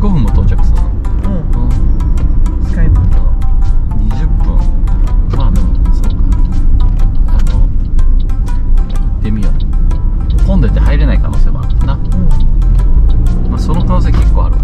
15分も到着するの？うん。スカイブ20分。まあでもそうか。あの行ってみよう。混んでて入れない可能性もあるな、うん、まあその可能性結構ある。わ